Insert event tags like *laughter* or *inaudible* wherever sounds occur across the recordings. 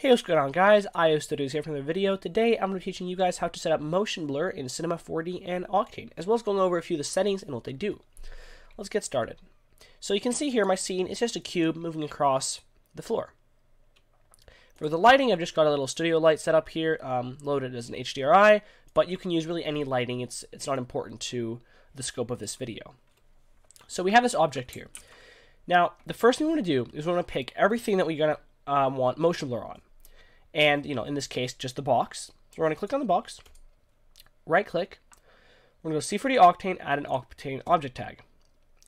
Hey, what's going on guys? IO Studios here from the video. Today I'm going to be teaching you guys how to set up motion blur in Cinema 4D and Octane, as well as going over a few of the settings and what they do. Let's get started. So you can see here my scene is just a cube moving across the floor. For the lighting, I've just got a little studio light set up here, um, loaded as an HDRI, but you can use really any lighting. It's, it's not important to the scope of this video. So we have this object here. Now, the first thing we want to do is we want to pick everything that we're going to um, want motion blur on and you know in this case just the box. So we're going to click on the box, right click, we're going to go C4D Octane, add an Octane object tag.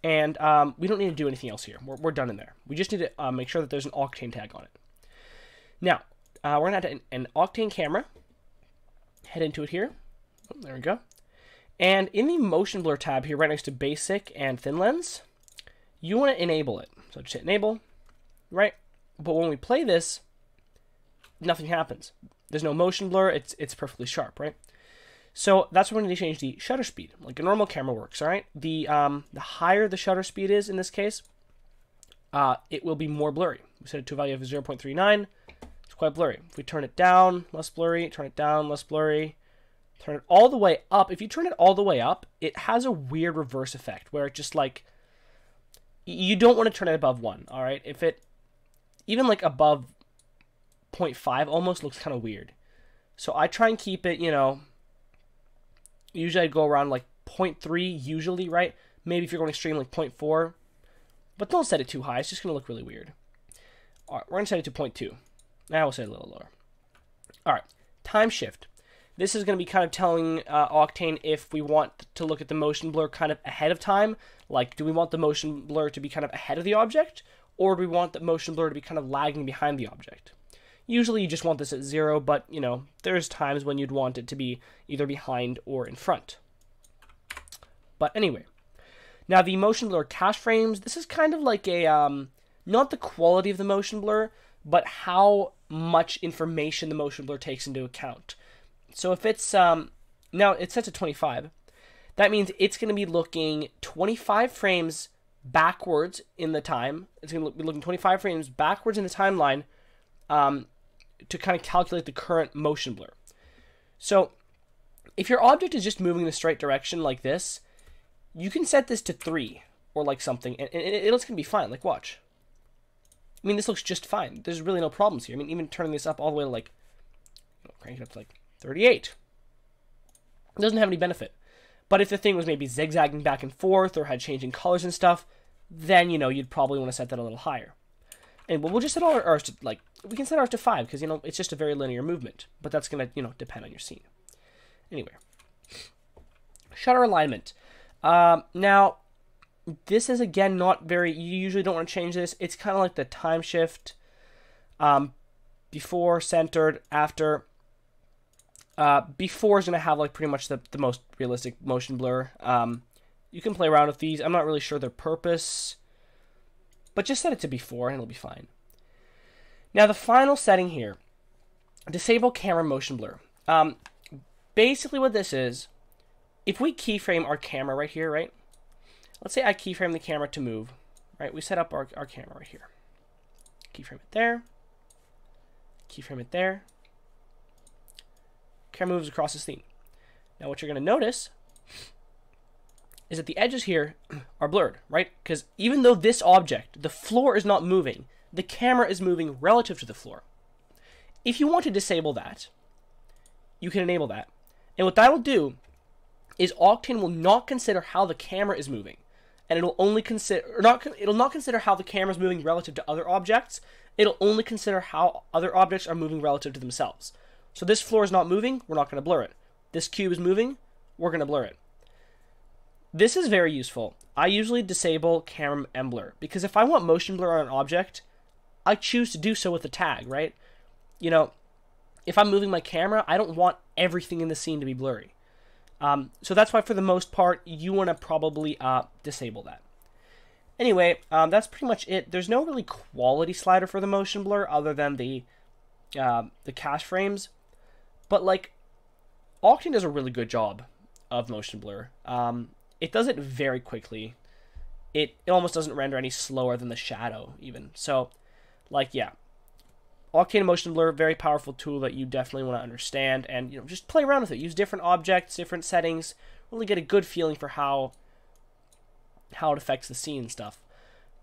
And um, we don't need to do anything else here. We're, we're done in there. We just need to uh, make sure that there's an Octane tag on it. Now, uh, we're going to add an, an, Octane camera. Head into it here. Oh, there we go. And in the motion blur tab here, right next to basic and thin lens, you want to enable it. So just hit enable, right? But when we play this, nothing happens. There's no motion blur. It's it's perfectly sharp, right? So that's when we need to change the shutter speed, like a normal camera works. All right. The um the higher the shutter speed is in this case, uh, it will be more blurry. We set it to a value of 0.39. It's quite blurry. If we turn it down, less blurry. Turn it down, less blurry. Turn it all the way up. If you turn it all the way up, it has a weird reverse effect where it just like you don't want to turn it above one. All right. If it even like above 0.5 almost looks kind of weird. So I try and keep it, you know, usually I'd go around like 0.3 usually, right? Maybe if you're going extreme like 0.4. But don't set it too high. It's just going to look really weird. All right, we're going to set it to 0.2. Now we'll set it a little lower. All right, time shift. This is going to be kind of telling uh, Octane if we want to look at the motion blur kind of ahead of time. Like, do we want the motion blur to be kind of ahead of the object? Or do we want the motion blur to be kind of lagging behind the object? Usually you just want this at zero, but you know, there's times when you'd want it to be either behind or in front. But anyway, now the motion blur cache frames, this is kind of like a, um, not the quality of the motion blur, but how much information the motion blur takes into account. So if it's, um, now it's set to 25, that means it's going to be looking 25 frames backwards in the time. It's going to be looking 25 frames backwards in the timeline um, to kind of calculate the current motion blur. So if your object is just moving in a straight direction like this, you can set this to 3 or like something, and, it's going to be fine. Like, watch. I mean, this looks just fine. There's really no problems here. I mean, even turning this up all the way to like, crank it up to like 38, it doesn't have any benefit. But if the thing was maybe zigzagging back and forth or had changing colors and stuff, then, you know, you'd probably want to set that a little higher. And we'll just set our ours to, like, we can set ours to 5 because, you know, it's just a very linear movement. But that's going to, you know, depend on your scene. Anyway. Shutter alignment. Um, now, this is, again, not very, you usually don't want to change this. It's kind of like the time shift. Um, before, centered, after. Uh, before is going to have, like, pretty much the, the most realistic motion blur. Um, you can play around with these. I'm not really sure their purpose. But just set it to before and it'll be fine. Now the final setting here, disable camera motion blur. Um, basically what this is, if we keyframe our camera right here, right? Let's say I keyframe the camera to move, right? We set up our, our camera right here. Keyframe it there. Keyframe it there. Camera moves across the scene. Now what you're going to notice is that the edges here *clears throat* are blurred, right? Because even though this object, the floor is not moving, the camera is moving relative to the floor. If you want to disable that, you can enable that. And what that will do is Octane will not consider how the camera is moving. And it'll only consider not it'll not consider how the camera is moving relative to other objects. It'll only consider how other objects are moving relative to themselves. So this floor is not moving, we're not going to blur it. This cube is moving, we're going to blur it. This is very useful. I usually disable camera and blur because if I want motion blur on an object, I choose to do so with a tag, right? You know, if I'm moving my camera, I don't want everything in the scene to be blurry. Um, so that's why, for the most part, you want to probably uh, disable that. Anyway, um, that's pretty much it. There's no really quality slider for the motion blur other than the uh, the cache frames, but like Octane does a really good job of motion blur. Um, it does it very quickly. It, it almost doesn't render any slower than the shadow, even. So, like, yeah. Octane Motion Blur, very powerful tool that you definitely want to understand, and you know just play around with it. Use different objects, different settings, really get a good feeling for how how it affects the scene and stuff.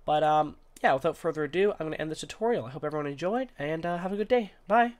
But um, yeah, without further ado, I'm going to end this tutorial. I hope everyone enjoyed, and uh, have a good day. Bye.